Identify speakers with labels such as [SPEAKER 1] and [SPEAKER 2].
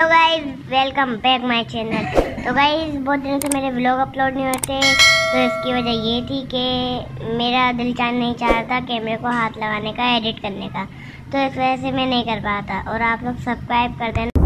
[SPEAKER 1] तो guys welcome back my channel तो guys बहुत दिनों से मेरे व्लॉग अपलोड नहीं होते तो इसकी वजह ये थी कि मेरा दिल चाह नहीं चाह रहा था कैमरे को हाथ लगाने का एडिट करने का। तो इस वजह से मैं नहीं कर पाता और आप लोग सब्सक्राइब कर देना।